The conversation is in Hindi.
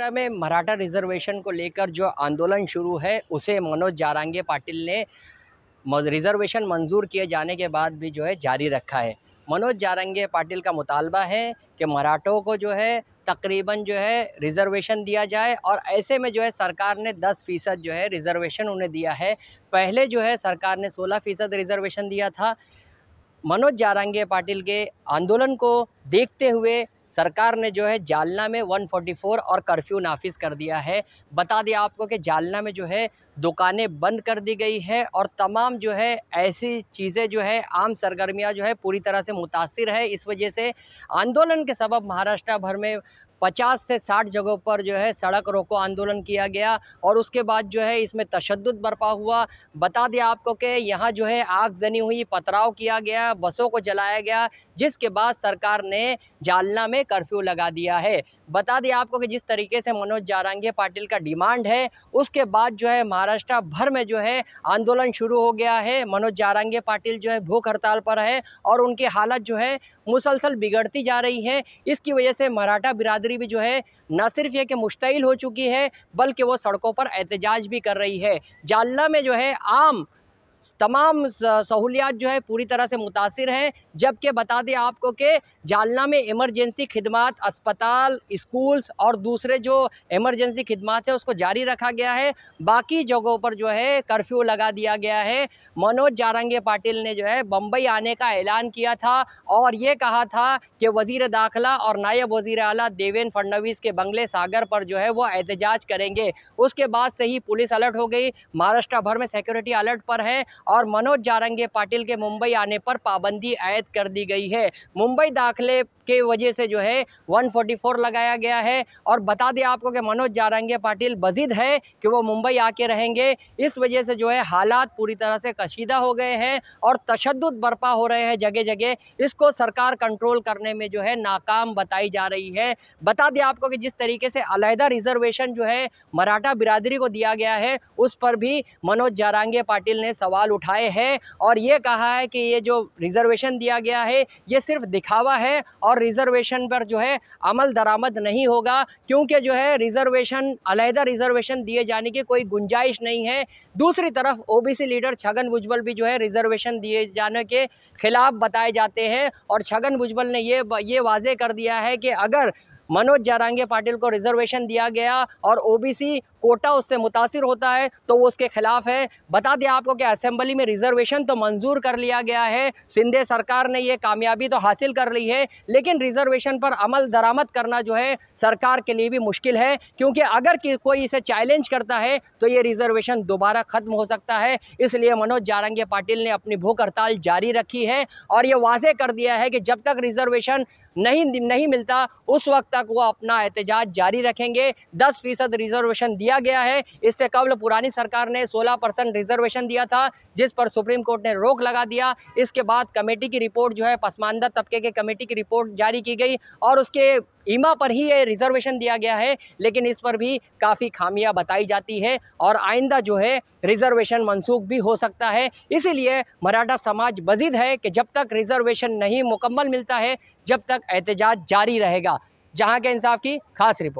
महाराष्ट्र में मराठा रिजर्वेशन को लेकर जो आंदोलन शुरू है, उसे मनोज जारांगे पाटिल ने रिजर्वेशन मंजूर किए जाने के बाद भी जो है जारी रखा है। मनोज जारंगे पाटिल का मुतालबा है कि मराठों को जो है तकरीबन जो है रिज़र्वेशन दिया जाए और ऐसे में जो है सरकार ने 10 फ़ीसद जो है रिज़र्वेशन उन्हें दिया है। पहले जो है सरकार ने 16 फ़ीसद रिज़र्वेशन दिया था। मनोज जारांगे पाटिल के आंदोलन को देखते हुए सरकार ने जो है जालना में 144 और कर्फ्यू नाफिज कर दिया है। बता दिया आपको कि जालना में जो है दुकानें बंद कर दी गई है और तमाम जो है ऐसी चीज़ें जो है आम सरगर्मियाँ जो है पूरी तरह से मुतासर है। इस वजह से आंदोलन के सबब महाराष्ट्र भर में पचास से साठ जगहों पर जो है सड़क रोको आंदोलन किया गया और उसके बाद जो है इसमें तशद बर्पा हुआ। बता दिया आपको कि यहाँ जो है आग जनी हुई, पथराव किया गया, बसों को जलाया गया, जिसके बाद सरकार ने जालना में कर्फ्यू लगा दिया है। बता दिया आपको कि जिस तरीके से मनोज जारांगे पाटिल का डिमांड है, उसके बाद जो है महाराष्ट्र भर में जो है आंदोलन शुरू हो गया है। मनोज जारांगे पाटिल जो है भूख हड़ताल पर है और उनकी हालत जो है मुसलसल बिगड़ती जा रही है। इसकी वजह से मराठा बिरादरी भी जो है, न सिर्फ़ ये कि मुश्तिल हो चुकी है, बल्कि वो सड़कों पर एहतजाज भी कर रही है। जालना में जो है आम तमाम सहूलियात जो है पूरी तरह से मुतासर हैं, जबकि बता दें आपको कि जालना में इमरजेंसी खदमात अस्पताल, स्कूल्स और दूसरे जो इमरजेंसी खदमात है, उसको जारी रखा गया है। बाकी जगहों पर जो है कर्फ्यू लगा दिया गया है। मनोज जारंगे पाटिल ने जो है बम्बई आने का ऐलान किया था और ये कहा था कि वज़ी दाखिला और नायब वज़ी अला देवेंद्र फडनवीस के बंगले सागर पर जो है वो एहतजाज करेंगे। उसके बाद से ही पुलिस अलर्ट हो गई। महाराष्ट्र भर में सिक्योरिटी अलर्ट पर है। और मनोज जारंगे पाटिल के मुंबई आने पर पाबंदी आयद कर दी गई है। मुंबई दाखिले के वजह से जो है 144 लगाया गया है। और बता दें आपको कि मनोज जारंगे पाटिल बजिद है कि वो मुंबई आके रहेंगे। इस वजह से जो है, हालात पूरी तरह से कशीदा हो गए हैं और तशद बर्पा हो रहे हैं जगह जगह इसको सरकार कंट्रोल करने में जो है, नाकाम बताई जा रही है। बता दें आपको कि जिस तरीके से अलहदा रिजर्वेशन जो है, मराठा बिरादरी को दिया गया है, उस पर भी मनोज जारांगे पाटिल ने सवाल सवाल उठाए हैं और ये कहा है कि ये जो रिज़र्वेशन दिया गया है, ये सिर्फ़ दिखावा है और रिज़र्वेशन पर जो है अमल दरामद नहीं होगा, क्योंकि जो है रिज़र्वेशन, अलहदा रिज़र्वेशन दिए जाने की कोई गुंजाइश नहीं है। दूसरी तरफ़ ओबीसी लीडर छगन भुजबल भी जो है रिज़र्वेशन दिए जाने के खिलाफ बताए जाते हैं और छगन भुजबल ने ये ये वाजे कर दिया है कि अगर मनोज जारांगे पाटिल को रिजर्वेशन दिया गया और ओबीसी कोटा उससे मुतासर होता है तो वो उसके खिलाफ है। बता दें आपको कि असेंबली में रिजर्वेशन तो मंजूर कर लिया गया है। सिंधे सरकार ने ये कामयाबी तो हासिल कर ली है, लेकिन रिजर्वेशन पर अमल दरामद करना जो है सरकार के लिए भी मुश्किल है, क्योंकि अगर कोई इसे चैलेंज करता है तो ये रिजर्वेशन दोबारा ख़त्म हो सकता है। इसलिए मनोज जारंगे पाटिल ने अपनी भूख हड़ताल जारी रखी है और ये वाजे कर दिया है कि जब तक रिजर्वेशन नहीं नहीं मिलता, उस वक्त तक वो अपना एहतजाज जारी रखेंगे। दस फ़ीसद रिजर्वेशन दिया गया है। इससे कबल पुरानी सरकार ने सोलह परसेंट रिजर्वेशन दिया था, जिस पर सुप्रीम कोर्ट ने रोक लगा दिया। इसके बाद कमेटी की रिपोर्ट जो है पसमानदा तबके के कमेटी की रिपोर्ट जारी की गई और उसके ईमा पर ही ये रिजर्वेशन दिया गया है। लेकिन इस पर भी काफ़ी खामियाँ बताई जाती है और आइंदा जो है, रिजर्वेशन मनसूख भी हो सकता है। इसीलिए मराठा समाज बजिद है कि जब तक रिजर्वेशन नहीं मुकम्मल मिलता है, जब तक एहतजाज जारी रहेगा। जहाँ के इंसाफ की खास रिपोर्ट।